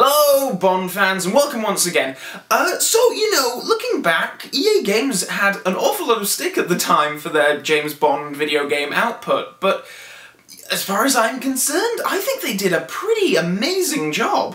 Hello, Bond fans, and welcome once again. Uh, so, you know, looking back, EA Games had an awful lot of stick at the time for their James Bond video game output, but as far as I'm concerned, I think they did a pretty amazing job.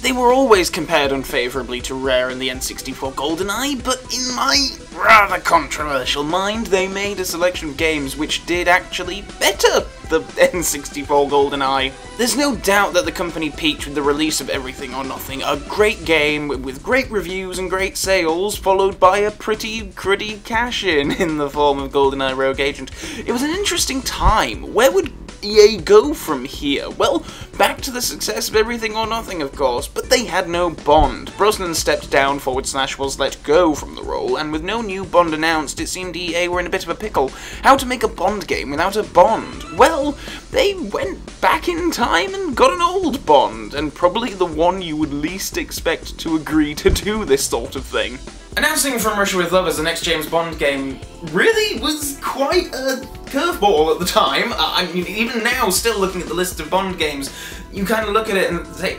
They were always compared unfavourably to Rare and the N64 GoldenEye, but in my rather controversial mind, they made a selection of games which did actually better the N64 GoldenEye. There's no doubt that the company peaked with the release of Everything or Nothing, a great game with great reviews and great sales, followed by a pretty cruddy cash-in in the form of GoldenEye Rogue Agent. It was an interesting time. Where would EA go from here? Well, back to the success of Everything or Nothing, of course, but they had no Bond. Brosnan stepped down forward slash was let go from the role, and with no new Bond announced, it seemed EA were in a bit of a pickle. How to make a Bond game without a Bond? Well, they went back in time and got an old Bond, and probably the one you would least expect to agree to do this sort of thing. Announcing From Russia with Love as the next James Bond game really was quite a curveball at the time. I mean, even now, still looking at the list of Bond games, you kind of look at it and say,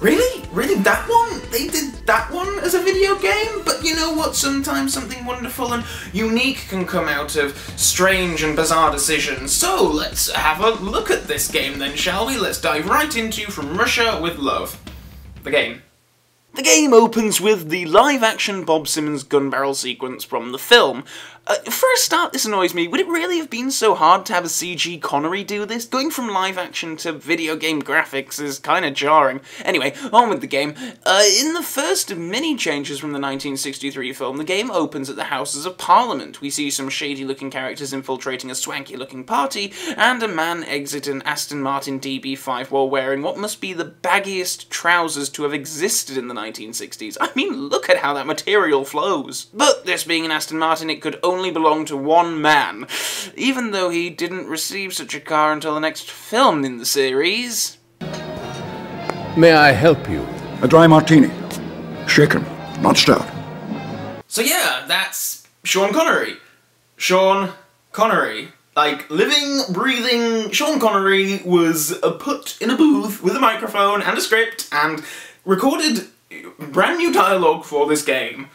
really? Really? That one? They did that one as a video game? But you know what? Sometimes something wonderful and unique can come out of strange and bizarre decisions. So let's have a look at this game then, shall we? Let's dive right into From Russia with Love. The game. The game opens with the live-action Bob Simmons gun barrel sequence from the film, uh, for a start, this annoys me. Would it really have been so hard to have a CG Connery do this? Going from live action to video game graphics is kind of jarring. Anyway, on with the game. Uh, in the first of many changes from the 1963 film, the game opens at the Houses of Parliament. We see some shady-looking characters infiltrating a swanky-looking party, and a man exit an Aston Martin DB5 while wearing what must be the baggiest trousers to have existed in the 1960s. I mean, look at how that material flows. But this being an Aston Martin, it could only only belonged to one man, even though he didn't receive such a car until the next film in the series. May I help you? A dry martini. Shaken, not stirred. So yeah, that's Sean Connery. Sean Connery. Like, living, breathing Sean Connery was uh, put in a booth with a microphone and a script and recorded brand new dialogue for this game.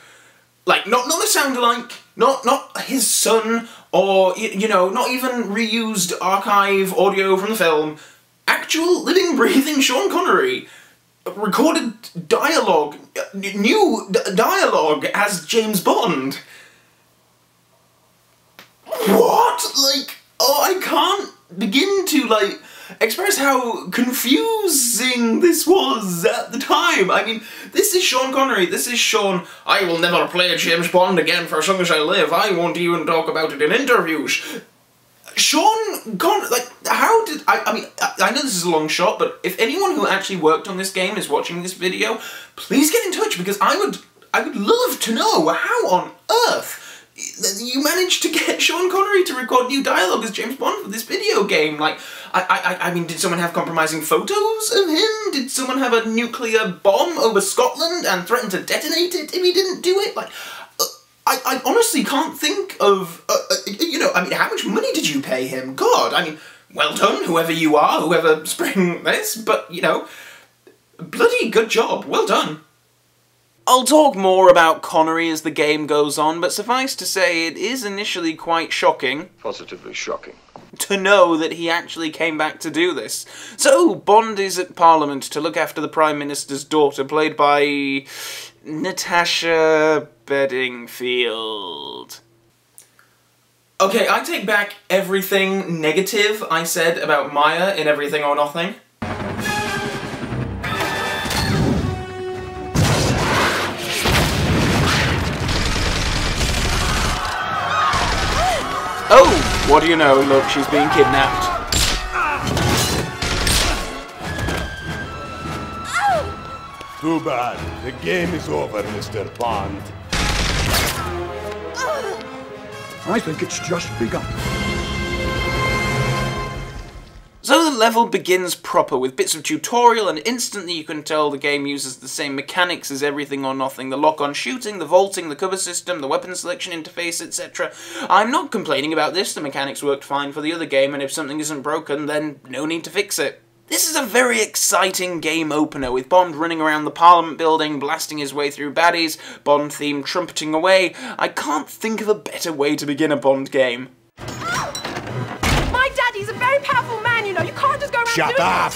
Like, not, not a sound alike, not not his son, or, you know, not even reused archive audio from the film. Actual living, breathing Sean Connery recorded dialogue, new dialogue as James Bond. What? Like, oh, I can't begin to, like, express how confusing this was at the time. I mean, this is Sean Connery, this is Sean, I will never play James Bond again for as long as I live, I won't even talk about it in interviews. Sean Connery, like, how did, I, I mean, I, I know this is a long shot, but if anyone who actually worked on this game is watching this video, please get in touch because I would, I would love to know how on earth you managed to get Sean Connery to record new dialogue as James Bond for this video game. Like, I, I, I mean, did someone have compromising photos of him? Did someone have a nuclear bomb over Scotland and threaten to detonate it if he didn't do it? Like, uh, I, I honestly can't think of, uh, uh, you know, I mean, how much money did you pay him? God, I mean, well done, whoever you are, whoever sprang this, but, you know, bloody good job, well done. I'll talk more about Connery as the game goes on, but suffice to say it is initially quite shocking. Positively shocking. To know that he actually came back to do this. So, Bond is at Parliament to look after the Prime Minister's daughter, played by... Natasha Bedingfield. Okay, I take back everything negative I said about Mya in Everything or Nothing. What do you know? Look, she's being kidnapped. Too bad. The game is over, Mr. Bond. I think it's just begun. Level begins proper with bits of tutorial and instantly you can tell the game uses the same mechanics as Everything or Nothing. The lock-on shooting, the vaulting, the cover system, the weapon selection interface, etc. I'm not complaining about this, the mechanics worked fine for the other game and if something isn't broken then no need to fix it. This is a very exciting game opener with Bond running around the Parliament building, blasting his way through baddies, Bond theme trumpeting away. I can't think of a better way to begin a Bond game. Oh! Shut up!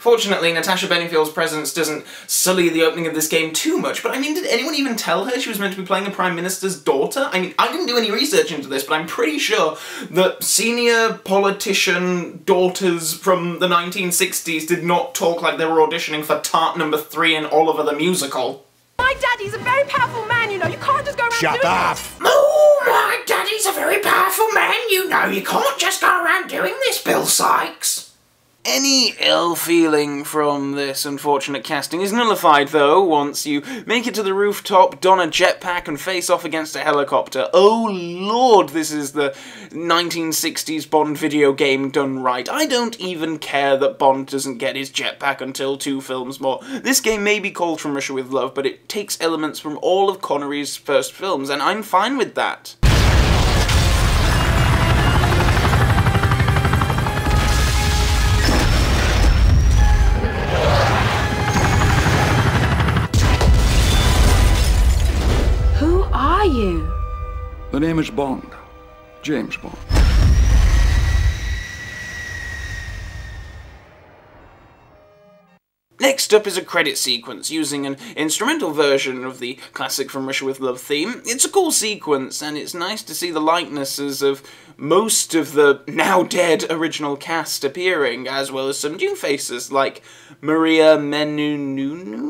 Fortunately, Natasha Bedingfield's presence doesn't sully the opening of this game too much, but I mean, did anyone even tell her she was meant to be playing a Prime Minister's daughter? I mean, I didn't do any research into this, but I'm pretty sure that senior politician daughters from the 1960s did not talk like they were auditioning for Tart number three in Oliver the Musical. My daddy's a very powerful man, you know. You can't just go around Shut up! Oh, my daddy's a very powerful man, you know. You can't just go around doing this, Bill Sikes. Any ill feeling from this unfortunate casting is nullified, though, once you make it to the rooftop, don a jetpack, and face off against a helicopter. Oh lord, this is the 1960s Bond video game done right. I don't even care that Bond doesn't get his jetpack until two films more. This game may be called From Russia with Love, but it takes elements from all of Connery's first films, and I'm fine with that. The name is Bond. James Bond. Next up is a credit sequence using an instrumental version of the classic From Russia with Love theme. It's a cool sequence, and it's nice to see the likenesses of most of the now dead original cast appearing, as well as some new faces like Maria Menounos.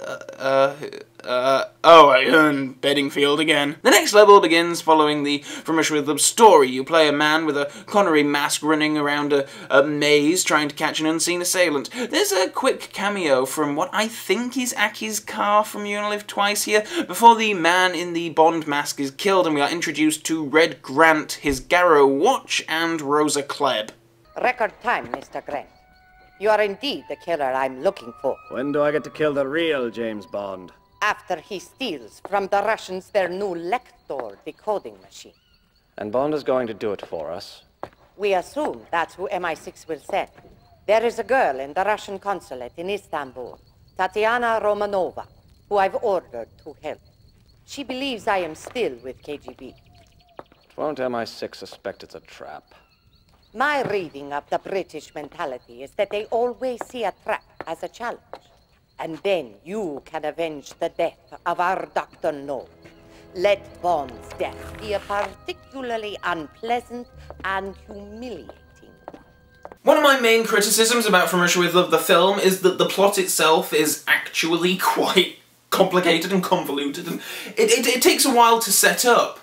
Uh, uh, uh, oh, I earn Bedingfield again. The next level begins following the From Russia with Love story. You play a man with a Connery mask running around a, a maze trying to catch an unseen assailant. There's a quick cameo from what I think is Aki's car from You Only Live Twice here, before the man in the Bond mask is killed and we are introduced to Red Grant, his garrote watch, and Rosa Klebb. Record time, Mr. Grant. You are indeed the killer I'm looking for. When do I get to kill the real James Bond? After he steals from the Russians their new Lektor decoding machine. And Bond is going to do it for us. We assume that's who MI6 will send. There is a girl in the Russian consulate in Istanbul, Tatiana Romanova, who I've ordered to help. She believes I am still with KGB. Won't MI6 suspect it's a trap? My reading of the British mentality is that they always see a trap as a challenge. And then you can avenge the death of our Dr. No. Let Bond's death be a particularly unpleasant and humiliating. One One of my main criticisms about From Russia with Love, the film, is that the plot itself is actually quite complicated and convoluted, and it, it, it takes a while to set up.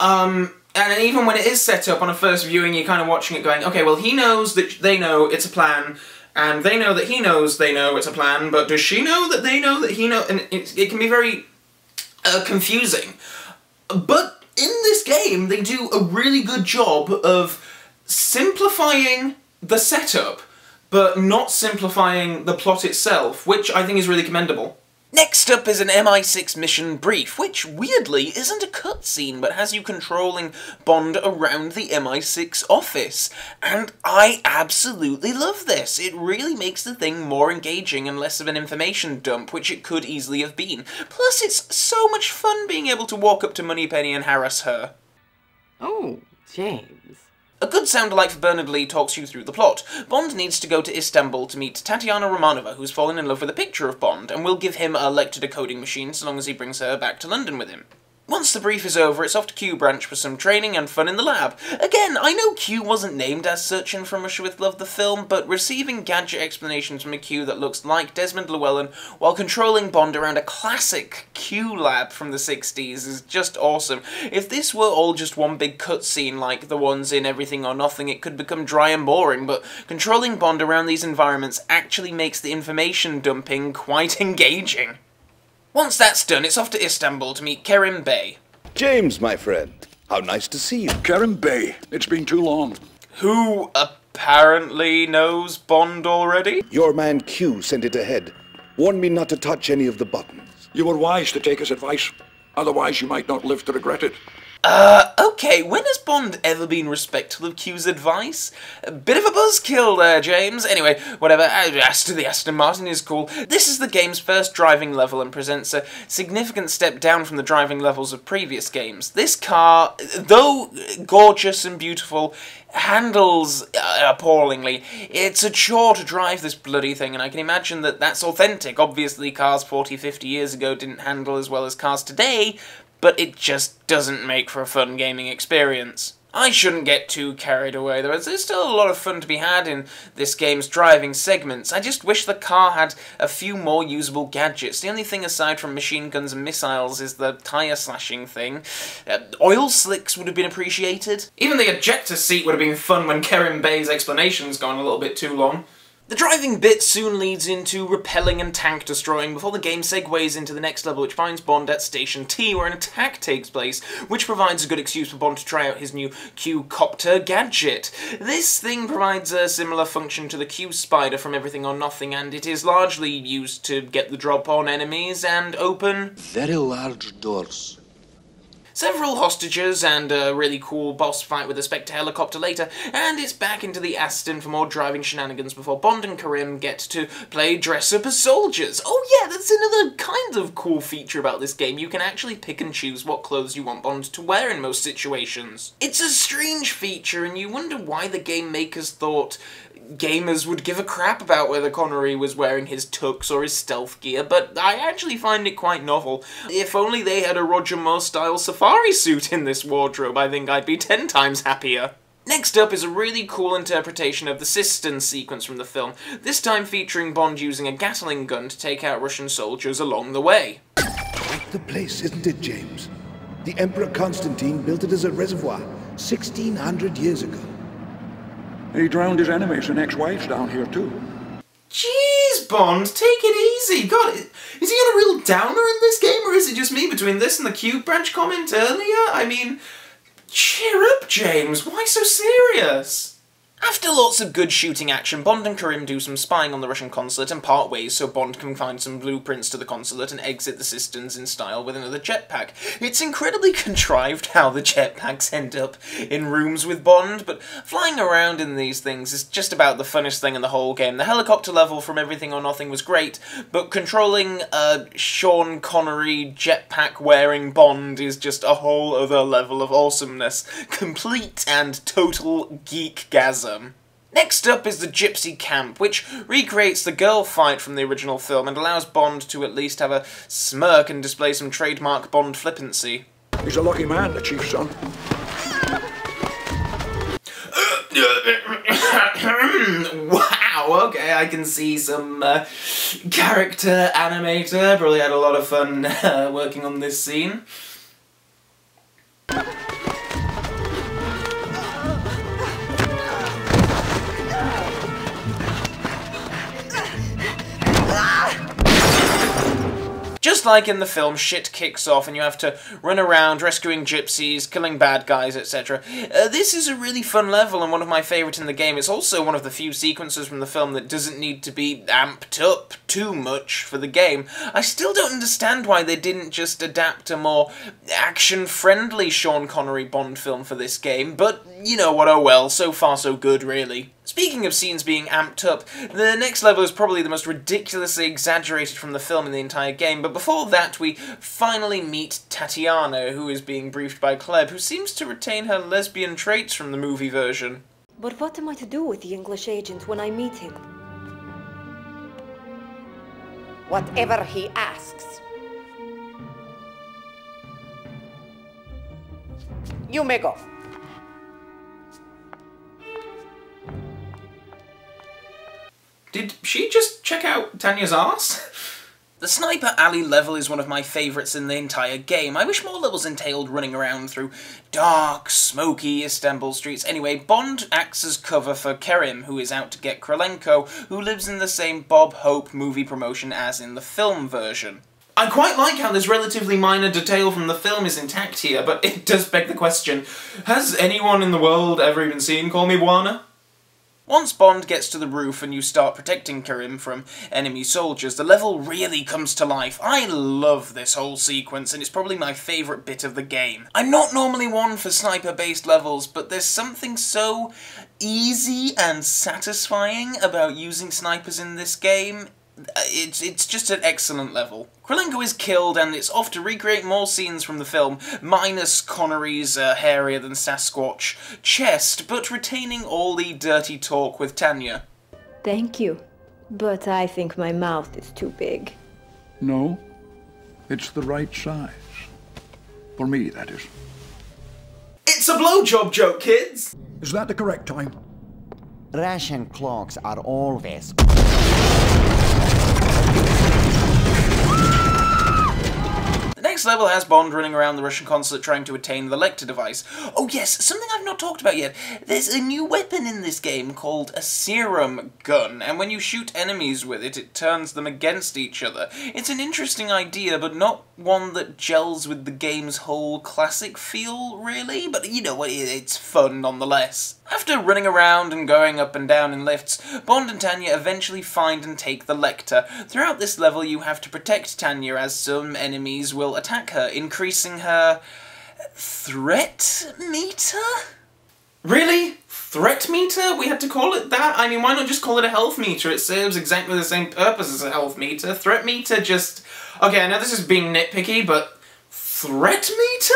Um, and even when it is set up on a first viewing, you're kind of watching it going, okay, well, he knows that they know it's a plan, and they know that he knows they know it's a plan, but does she know that they know that he know? And it, it can be very uh, confusing. But in this game, they do a really good job of simplifying the setup, but not simplifying the plot itself, which I think is really commendable. Next up is an MI6 mission brief, which weirdly isn't a cutscene but has you controlling Bond around the MI6 office. And I absolutely love this. It really makes the thing more engaging and less of an information dump, which it could easily have been. Plus, it's so much fun being able to walk up to Moneypenny and harass her. Oh, James. A good sound alike for Bernard Lee talks you through the plot. Bond needs to go to Istanbul to meet Tatiana Romanova, who's fallen in love with a picture of Bond, and will give him a Lektor decoding machine so long as he brings her back to London with him. Once the brief is over, it's off to Q Branch for some training and fun in the lab. Again, I know Q wasn't named as such in From Russia with Love the film, but receiving gadget explanations from a Q that looks like Desmond Llewellyn while controlling Bond around a classic Q lab from the 60s is just awesome. If this were all just one big cutscene like the ones in Everything or Nothing, it could become dry and boring, but controlling Bond around these environments actually makes the information dumping quite engaging. Once that's done, it's off to Istanbul to meet Kerim Bey, James, my friend. How nice to see you. Kerim Bey. It's been too long. who apparently knows Bond already. Your man Q sent it ahead. Warned me not to touch any of the buttons. You were wise to take his advice. Otherwise, you might not live to regret it. Uh, Okay, when has Bond ever been respectful of Q's advice? A bit of a buzzkill there, James. Anyway, whatever, as to the Aston Martin is cool. This is the game's first driving level and presents a significant step down from the driving levels of previous games. This car, though gorgeous and beautiful, handles uh, appallingly. It's a chore to drive this bloody thing, and I can imagine that that's authentic. Obviously, cars 40, 50 years ago didn't handle as well as cars today, but it just doesn't make for a fun gaming experience. I shouldn't get too carried away though, there's still a lot of fun to be had in this game's driving segments. I just wish the car had a few more usable gadgets. The only thing aside from machine guns and missiles is the tyre slashing thing. Uh, oil slicks would have been appreciated. Even the ejector seat would have been fun when Kerim Bey's explanation's gone a little bit too long. The driving bit soon leads into repelling and tank destroying before the game segues into the next level which finds Bond at Station T where an attack takes place, which provides a good excuse for Bond to try out his new Q-Copter gadget. This thing provides a similar function to the Q-Spider from Everything or Nothing and it is largely used to get the drop on enemies and open very large doors several hostages, and a really cool boss fight with a Spectre helicopter later, and it's back into the Aston for more driving shenanigans before Bond and Kerim get to play dress up as soldiers. Oh yeah, that's another kind of cool feature about this game. You can actually pick and choose what clothes you want Bond to wear in most situations. It's a strange feature, and you wonder why the game makers thought gamers would give a crap about whether Connery was wearing his tux or his stealth gear, but I actually find it quite novel. If only they had a Roger Moore style safari suit in this wardrobe, I think I'd be ten times happier. Next up is a really cool interpretation of the Cistern sequence from the film, this time featuring Bond using a Gatling gun to take out Russian soldiers along the way. Quite the place, isn't it, James? The Emperor Constantine built it as a reservoir 1600 years ago. He drowned his enemies and ex-wives down here too. Jeez, Bond, take it easy. God, is he on a real downer in this game, or is it just me between this and the Q Branch comment earlier? I mean, cheer up, James. Why so serious? After lots of good shooting action, Bond and Kerim do some spying on the Russian consulate and part ways so Bond can find some blueprints to the consulate and exit the Cisterns in style with another jetpack. It's incredibly contrived how the jetpacks end up in rooms with Bond, but flying around in these things is just about the funnest thing in the whole game. The helicopter level from Everything or Nothing was great, but controlling a Sean Connery jetpack wearing Bond is just a whole other level of awesomeness. Complete and total geekgasm. Next up is the Gypsy Camp, which recreates the girl fight from the original film and allows Bond to at least have a smirk and display some trademark Bond flippancy. He's a lucky man, the chief's son. wow, okay, I can see some uh, character animator. Probably had a lot of fun uh, working on this scene. Like in the film, shit kicks off and you have to run around rescuing gypsies, killing bad guys, etc. Uh, this is a really fun level and one of my favourite in the game. It's also one of the few sequences from the film that doesn't need to be amped up too much for the game. I still don't understand why they didn't just adapt a more action-friendly Sean Connery Bond film for this game, but you know what, oh well, so far so good, really. Speaking of scenes being amped up, the next level is probably the most ridiculously exaggerated from the film in the entire game, but before that we finally meet Tatiana, who is being briefed by Klebb, who seems to retain her lesbian traits from the movie version. But what am I to do with the English agent when I meet him? Whatever he asks. You may go. Did she just check out Tanya's ass? The Sniper Alley level is one of my favourites in the entire game. I wish more levels entailed running around through dark, smoky Istanbul streets. Anyway, Bond acts as cover for Kerim, who is out to get Krylenko, who lives in the same Bob Hope movie promotion as in the film version. I quite like how this relatively minor detail from the film is intact here, but it does beg the question, has anyone in the world ever even seen Call Me Bwana? Once Bond gets to the roof and you start protecting Kerim from enemy soldiers, the level really comes to life. I love this whole sequence, and it's probably my favourite bit of the game. I'm not normally one for sniper-based levels, but there's something so easy and satisfying about using snipers in this game it's it's just an excellent level. Krylenko is killed and it's off to recreate more scenes from the film, minus Connery's uh, hairier than Sasquatch chest, but retaining all the dirty talk with Tanya. Thank you, but I think my mouth is too big. No, it's the right size. For me, that is. It's a blowjob joke, kids! Is that the correct time? Russian clocks are always next level has Bond running around the Russian consulate trying to attain the Lektor device. Oh yes, something I've not talked about yet. There's a new weapon in this game called a serum gun, and when you shoot enemies with it, it turns them against each other. It's an interesting idea, but not one that gels with the game's whole classic feel, really, but you know, what, it's fun nonetheless. After running around and going up and down in lifts, Bond and Tanya eventually find and take the Lektor. Throughout this level you have to protect Tanya as some enemies will attack her, increasing her... threat meter? Really? Threat meter? We had to call it that? I mean, why not just call it a health meter? It serves exactly the same purpose as a health meter. Threat meter just... Okay, I know this is being nitpicky, but... Threat meter?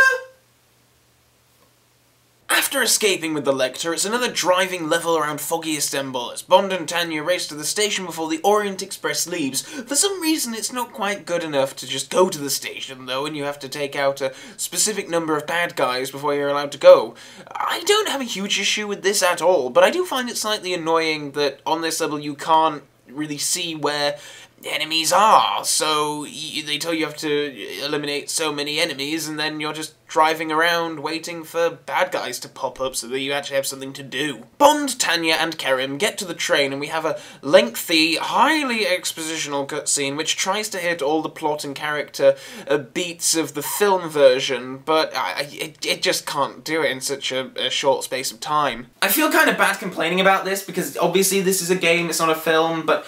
After escaping with the Lektor, it's another driving level around foggy Istanbul as Bond and Tanya race to the station before the Orient Express leaves. For some reason, it's not quite good enough to just go to the station, though, and you have to take out a specific number of bad guys before you're allowed to go. I don't have a huge issue with this at all, but I do find it slightly annoying that on this level you can't really see where enemies are. So they tell you have to eliminate so many enemies, and then you're just driving around waiting for bad guys to pop up so that you actually have something to do. Bond, Tanya, and Kerim get to the train, and we have a lengthy, highly expositional cutscene which tries to hit all the plot and character uh, beats of the film version, but I, it, it just can't do it in such a, a short space of time. I feel kind of bad complaining about this because obviously this is a game, it's not a film, but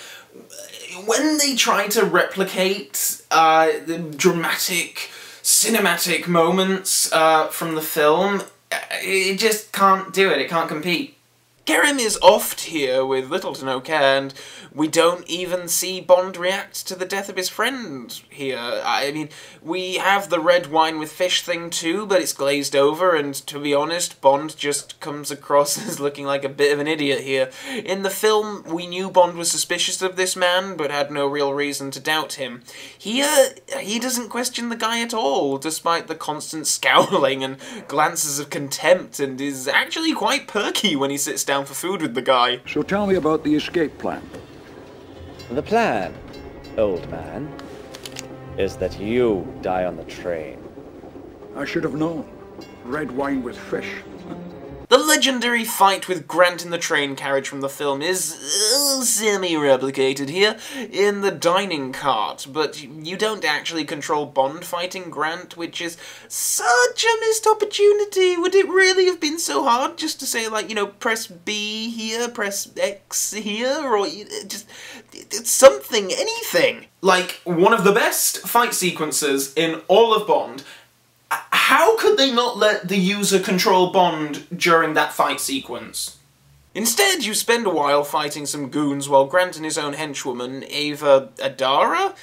when they try to replicate uh, the dramatic, cinematic moments uh, from the film, it just can't do it. It can't compete. Kerim is oft here with little to no care, and we don't even see Bond react to the death of his friend here. I mean, we have the red wine with fish thing too, but it's glazed over, and to be honest, Bond just comes across as looking like a bit of an idiot here. In the film, we knew Bond was suspicious of this man, but had no real reason to doubt him. Here, he doesn't question the guy at all, despite the constant scowling and glances of contempt, and is actually quite perky when he sits down down for food with the guy. So tell me about the escape plan. The plan, old man, is that you die on the train. I should have known. Red wine with fish. The legendary fight with Grant in the train carriage from the film is uh, semi-replicated here in the dining cart, but you don't actually control Bond fighting Grant, which is such a missed opportunity. Would it really have been so hard just to say, like, you know, press B here, press X here, or just something, anything? Like, one of the best fight sequences in all of Bond how could they not let the user control Bond during that fight sequence? Instead, you spend a while fighting some goons while Grant and his own henchwoman, Ava Adara,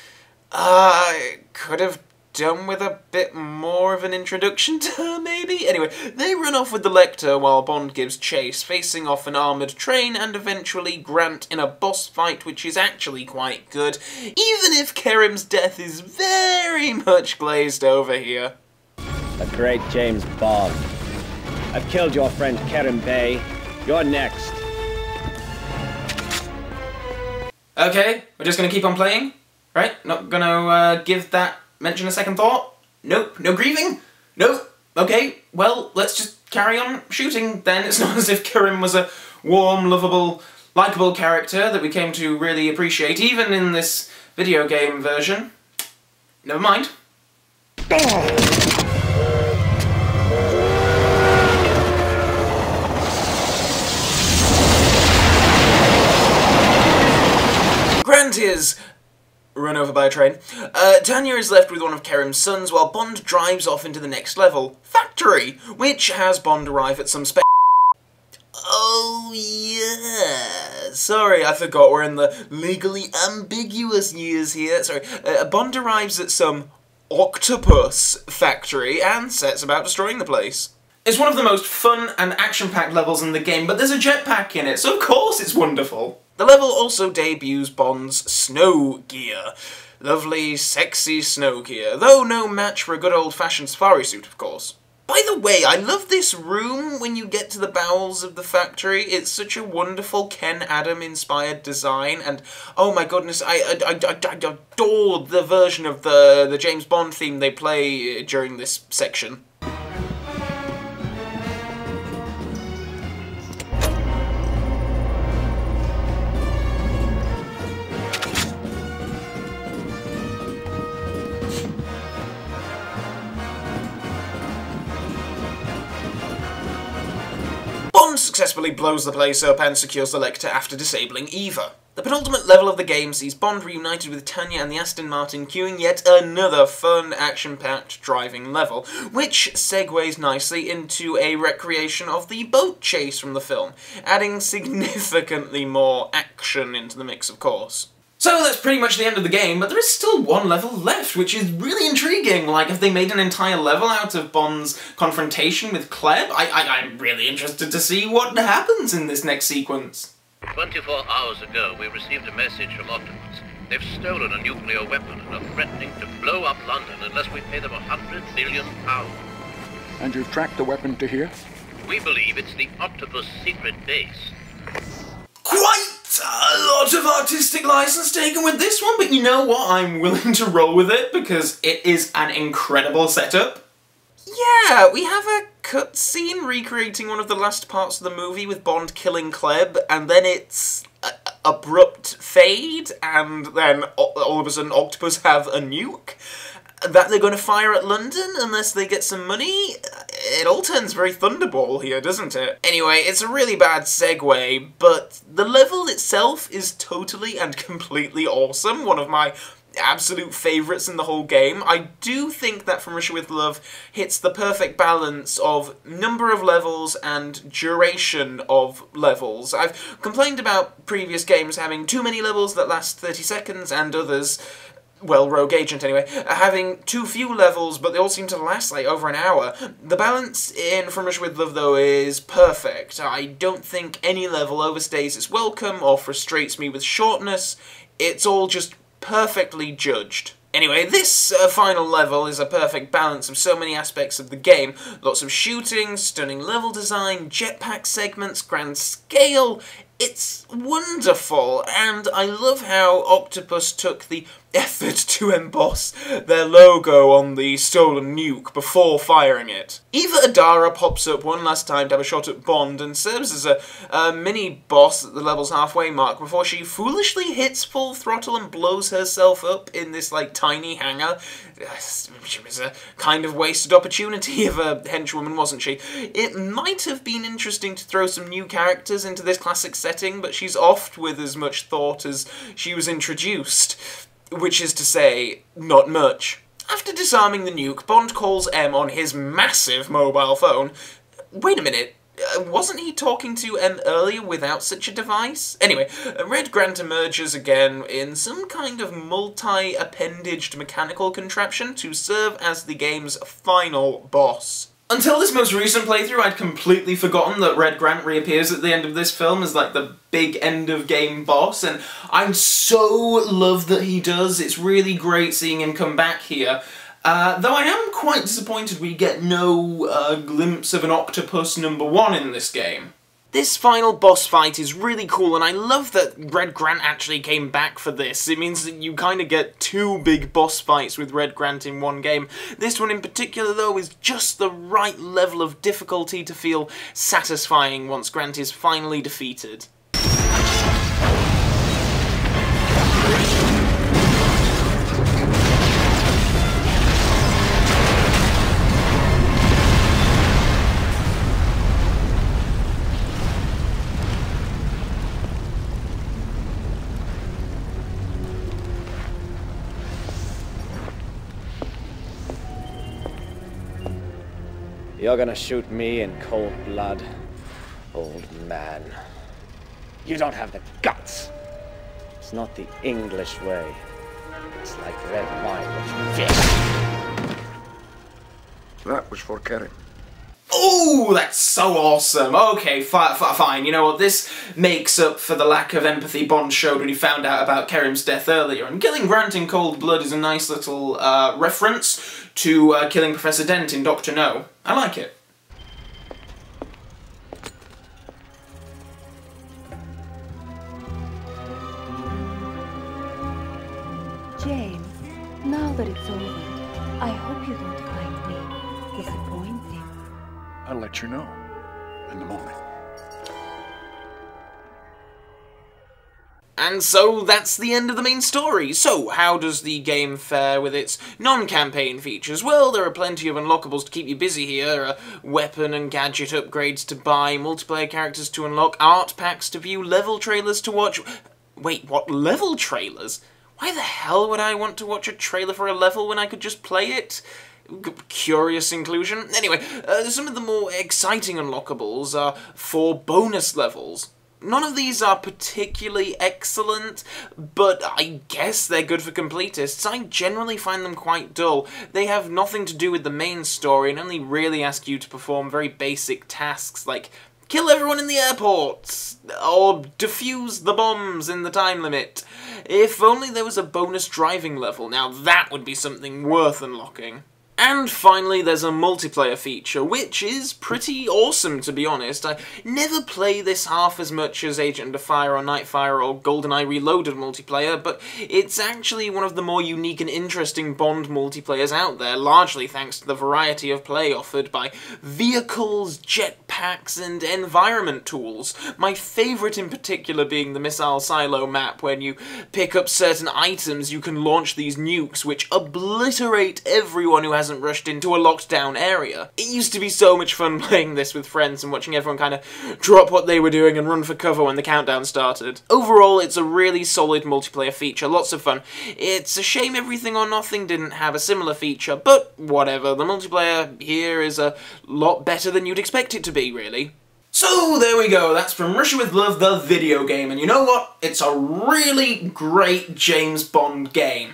uh, could have done with a bit more of an introduction to her, maybe? Anyway, they run off with the Lektor while Bond gives chase, facing off an armoured train and eventually Grant in a boss fight which is actually quite good, even if Kerim's death is very much glazed over here the great James Bond. I've killed your friend Kerim Bey. You're next. Okay, we're just gonna keep on playing? Right? Not gonna uh, give that mention a second thought? Nope. No grieving? Nope. Okay, well, let's just carry on shooting then. It's not as if Kerim was a warm, lovable, likable character that we came to really appreciate, even in this video game version. Never mind. Grant is run over by a train. Uh, Tanya is left with one of Kerim's sons while Bond drives off into the next level, Factory, which has Bond arrive at some space. Oh yeah. Sorry, I forgot we're in the legally ambiguous years here. Sorry. Uh, Bond arrives at some octopus factory and sets about destroying the place. It's one of the most fun and action-packed levels in the game, but there's a jetpack in it, so of course it's wonderful. The level also debuts Bond's snow gear. Lovely, sexy snow gear, though no match for a good old-fashioned safari suit, of course. By the way, I love this room when you get to the bowels of the factory. It's such a wonderful Ken Adam inspired design, and oh my goodness, I, I, I, I adore the version of the, the James Bond theme they play uh, during this section. Successfully blows the place up and secures the Lektor after disabling Eva. The penultimate level of the game sees Bond reunited with Tanya and the Aston Martin queuing yet another fun, action-packed driving level, which segues nicely into a recreation of the boat chase from the film, adding significantly more action into the mix, of course. So that's pretty much the end of the game, but there is still one level left, which is really intriguing. Like, have they made an entire level out of Bond's confrontation with Klebb? I, I, I'm really interested to see what happens in this next sequence. 24 hours ago, we received a message from Octopus. They've stolen a nuclear weapon and are threatening to blow up London unless we pay them a hundred million pounds. And you've tracked the weapon to here? We believe it's the Octopus secret base. Quite a lot of artistic license taken with this one, but you know what? I'm willing to roll with it because it is an incredible setup. Yeah, we have a cutscene recreating one of the last parts of the movie with Bond killing Klebb, and then it's abrupt fade, and then all of a sudden Octopus have a nuke that they're going to fire at London unless they get some money. It all turns very Thunderball here, doesn't it? Anyway, it's a really bad segue, but the level itself is totally and completely awesome. One of my absolute favourites in the whole game. I do think that From Russia With Love hits the perfect balance of number of levels and duration of levels. I've complained about previous games having too many levels that last 30 seconds and others well, Rogue Agent anyway, having too few levels, but they all seem to last like over an hour. The balance in From Russia With Love, though, is perfect. I don't think any level overstays its welcome or frustrates me with shortness. It's all just perfectly judged. Anyway, this uh, final level is a perfect balance of so many aspects of the game. Lots of shooting, stunning level design, jetpack segments, grand scale. It's wonderful, and I love how Octopus took the effort to emboss their logo on the stolen nuke before firing it. Eva Adara pops up one last time to have a shot at Bond and serves as a, a mini boss at the level's halfway mark before she foolishly hits full throttle and blows herself up in this like tiny hangar. She was a kind of wasted opportunity of a henchwoman, wasn't she? It might have been interesting to throw some new characters into this classic setting, but she's oft with as much thought as she was introduced which is to say, not much. After disarming the nuke, Bond calls M on his massive mobile phone. Wait a minute, uh, wasn't he talking to M earlier without such a device? Anyway, Red Grant emerges again in some kind of multi-appendaged mechanical contraption to serve as the game's final boss. Until this most recent playthrough, I'd completely forgotten that Red Grant reappears at the end of this film as like the big end of game boss, and I'm so love that he does. It's really great seeing him come back here. Uh, though I am quite disappointed we get no uh, glimpse of an octopus number one in this game. This final boss fight is really cool, and I love that Red Grant actually came back for this. It means that you kind of get two big boss fights with Red Grant in one game. This one in particular, though, is just the right level of difficulty to feel satisfying once Grant is finally defeated. You're gonna shoot me in cold blood, old man. You don't have the guts. It's not the English way. It's like red wine with fish. That was for Kerim. Oh, that's so awesome. Okay, fi fi fine. You know what? This makes up for the lack of empathy Bond showed when he found out about Kerim's death earlier. And killing Grant in cold blood is a nice little uh, reference to uh, killing Professor Dent in Doctor No. I like it. Let you know in the morning. And so that's the end of the main story. So, how does the game fare with its non-campaign features? Well, there are plenty of unlockables to keep you busy here. There are weapon and gadget upgrades to buy, multiplayer characters to unlock, art packs to view, level trailers to watch. Wait, what level trailers? Why the hell would I want to watch a trailer for a level when I could just play it? Curious inclusion. Anyway, uh, some of the more exciting unlockables are four bonus levels. None of these are particularly excellent, but I guess they're good for completists. I generally find them quite dull. They have nothing to do with the main story and only really ask you to perform very basic tasks like kill everyone in the airport, or defuse the bombs in the time limit. If only there was a bonus driving level, now that would be something worth unlocking. And finally, there's a multiplayer feature, which is pretty awesome, to be honest. I never play this half as much as Agent Under Fire or Nightfire or GoldenEye Reloaded multiplayer, but it's actually one of the more unique and interesting Bond multiplayers out there, largely thanks to the variety of play offered by vehicles, jetpacks, and environment tools. My favourite in particular being the missile silo map, when you pick up certain items, you can launch these nukes, which obliterate everyone who hasn't rushed into a locked down area. It used to be so much fun playing this with friends and watching everyone kind of drop what they were doing and run for cover when the countdown started. Overall, it's a really solid multiplayer feature, lots of fun. It's a shame Everything or Nothing didn't have a similar feature, but whatever, the multiplayer here is a lot better than you'd expect it to be, really. So there we go, that's from Russia with Love, the video game, and you know what? It's a really great James Bond game.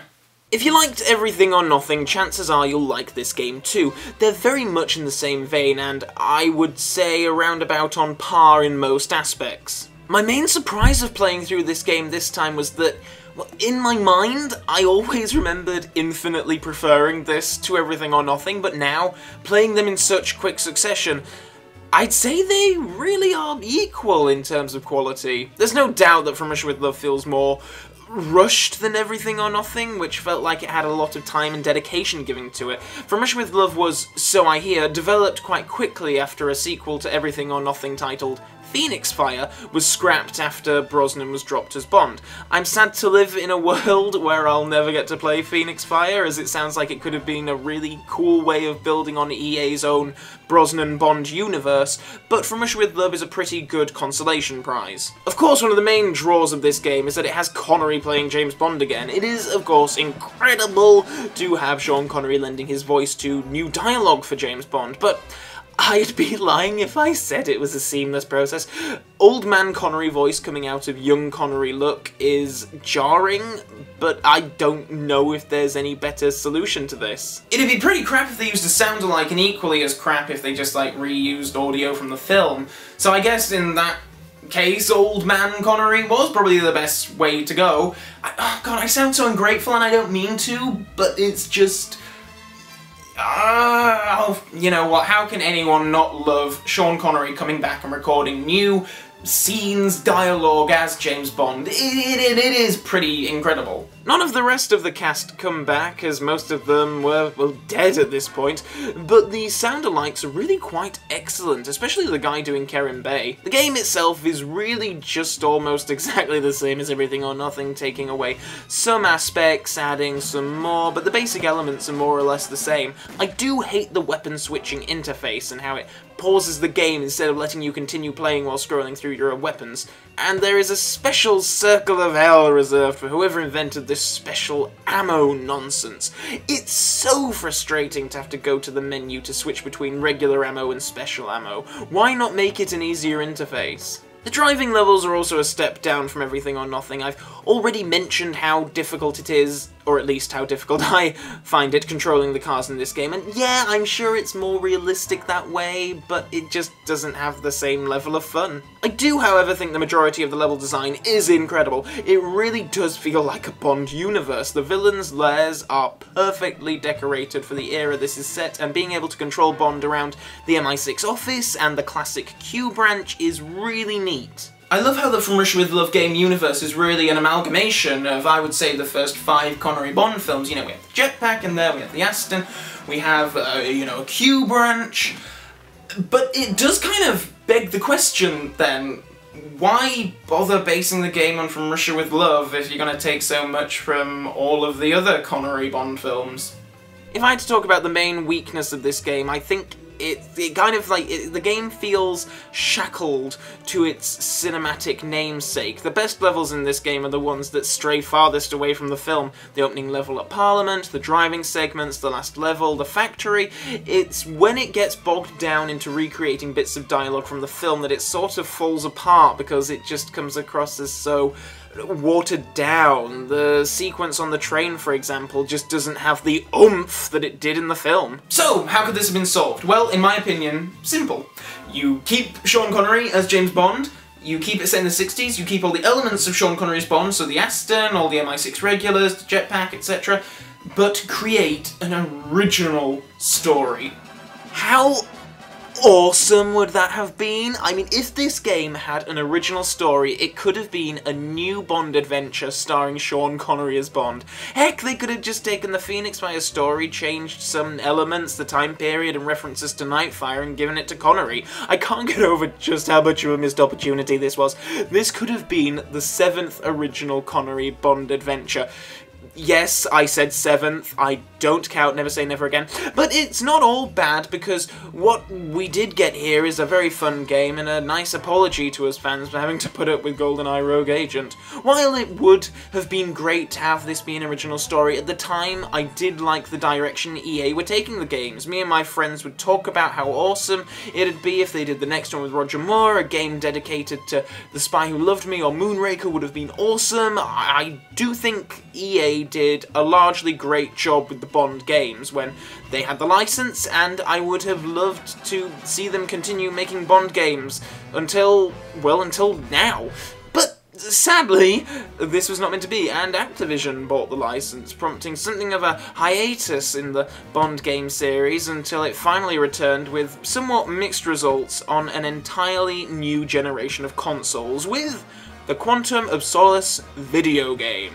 If you liked Everything or Nothing, chances are you'll like this game too. They're very much in the same vein, and I would say around about on par in most aspects. My main surprise of playing through this game this time was that, well, in my mind, I always remembered infinitely preferring this to Everything or Nothing, but now, playing them in such quick succession, I'd say they really are equal in terms of quality. There's no doubt that From Russia with Love feels more rushed than Everything or Nothing, which felt like it had a lot of time and dedication given to it. From Russia with Love was, so I hear, developed quite quickly after a sequel to Everything or Nothing titled Phoenix Fire was scrapped after Brosnan was dropped as Bond. I'm sad to live in a world where I'll never get to play Phoenix Fire, as it sounds like it could have been a really cool way of building on EA's own Brosnan Bond universe, but From Russia with Love is a pretty good consolation prize. Of course, one of the main draws of this game is that it has Connery playing James Bond again. It is, of course, incredible to have Sean Connery lending his voice to new dialogue for James Bond, but I'd be lying if I said it was a seamless process. Old man Connery voice coming out of young Connery look is jarring, but I don't know if there's any better solution to this. It'd be pretty crap if they used a sound alike and equally as crap if they just like reused audio from the film. So I guess in that case, old man Connery was probably the best way to go. I, oh god, I sound so ungrateful and I don't mean to, but it's just... Uh, you know what, how can anyone not love Sean Connery coming back and recording new scenes, dialogue as James Bond? It, it, it is pretty incredible. None of the rest of the cast come back, as most of them were, well, dead at this point, but the sound-alikes are really quite excellent, especially the guy doing Kerim Bey. The game itself is really just almost exactly the same as Everything or Nothing, taking away some aspects, adding some more, but the basic elements are more or less the same. I do hate the weapon switching interface and how it pauses the game instead of letting you continue playing while scrolling through your weapons, and there is a special circle of hell reserved for whoever invented this special ammo nonsense. It's so frustrating to have to go to the menu to switch between regular ammo and special ammo. Why not make it an easier interface? The driving levels are also a step down from Everything or Nothing. I've already mentioned how difficult it is, or at least how difficult I find it controlling the cars in this game, and yeah, I'm sure it's more realistic that way, but it just doesn't have the same level of fun. I do, however, think the majority of the level design is incredible. It really does feel like a Bond universe. The villains' lairs are perfectly decorated for the era this is set, and being able to control Bond around the MI6 office and the classic Q branch is really neat. I love how the From Russia with Love game universe is really an amalgamation of, I would say, the first five Connery Bond films. You know, we have the Jetpack in there, we have the Aston, we have, uh, you know, a Q branch, but it does kind of beg the question, then, why bother basing the game on From Russia with Love if you're going to take so much from all of the other Connery Bond films? If I had to talk about the main weakness of this game, I think it, it kind of like, it, the game feels shackled to its cinematic namesake. The best levels in this game are the ones that stray farthest away from the film. The opening level at Parliament, the driving segments, the last level, the factory. It's when it gets bogged down into recreating bits of dialogue from the film that it sort of falls apart because it just comes across as so watered down. The sequence on the train, for example, just doesn't have the oomph that it did in the film. So, how could this have been solved? Well, in my opinion, simple. You keep Sean Connery as James Bond, you keep it set in the 60s, you keep all the elements of Sean Connery's Bond, so the Aston, all the MI6 regulars, the jetpack, etc., but create an original story. How awesome would that have been? I mean, if this game had an original story, it could have been a new Bond adventure starring Sean Connery as Bond. Heck, they could have just taken the Phoenix Fire story, changed some elements, the time period, and references to Nightfire, and given it to Connery. I can't get over just how much of a missed opportunity this was. This could have been the seventh original Connery Bond adventure. Yes, I said seventh. I don't count, never say never again. But it's not all bad because what we did get here is a very fun game and a nice apology to us fans for having to put up with GoldenEye Rogue Agent. While it would have been great to have this be an original story, at the time I did like the direction EA were taking the games. Me and my friends would talk about how awesome it'd be if they did the next one with Roger Moore, a game dedicated to The Spy Who Loved Me or Moonraker would have been awesome. I do think EA did a largely great job with the Bond games when they had the license, and I would have loved to see them continue making Bond games until, well, until now. But sadly, this was not meant to be, and Activision bought the license, prompting something of a hiatus in the Bond game series until it finally returned with somewhat mixed results on an entirely new generation of consoles with the Quantum of Solace video game.